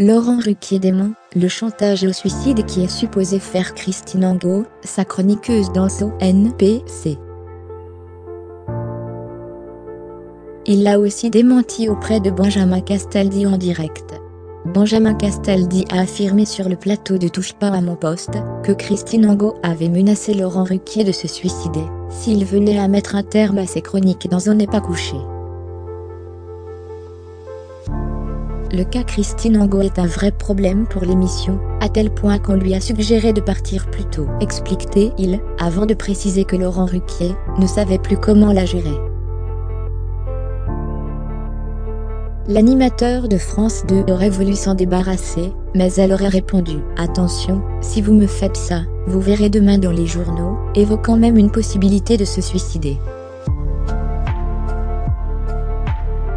Laurent Ruquier dément le chantage au suicide qui est supposé faire Christine Angot, sa chroniqueuse dans son NPC. Il l'a aussi démenti auprès de Benjamin Castaldi en direct. Benjamin Castaldi a affirmé sur le plateau de Touche pas à mon poste que Christine Angot avait menacé Laurent Ruquier de se suicider s'il venait à mettre un terme à ses chroniques dans On n'est pas couché. Le cas Christine Angot est un vrai problème pour l'émission, à tel point qu'on lui a suggéré de partir plus tôt, explique-t-il, avant de préciser que Laurent Ruquier ne savait plus comment la gérer. L'animateur de France 2 aurait voulu s'en débarrasser, mais elle aurait répondu « Attention, si vous me faites ça, vous verrez demain dans les journaux », évoquant même une possibilité de se suicider.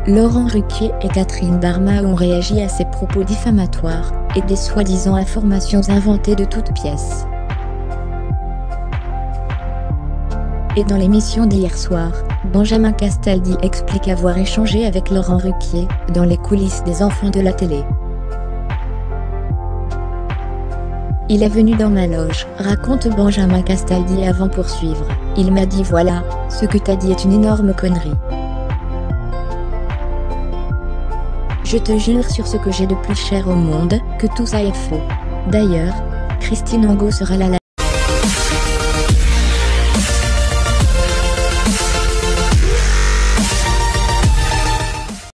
Laurent Ruquier et Catherine Barma ont réagi à ces propos diffamatoires, et des soi-disant informations inventées de toutes pièces. Et dans l'émission d'hier soir, Benjamin Castaldi explique avoir échangé avec Laurent Ruquier, dans les coulisses des enfants de la télé. Il est venu dans ma loge, raconte Benjamin Castaldi avant poursuivre. Il m'a dit voilà, ce que t'as dit est une énorme connerie. Je te jure sur ce que j'ai de plus cher au monde, que tout ça est faux. D'ailleurs, Christine Angot sera là la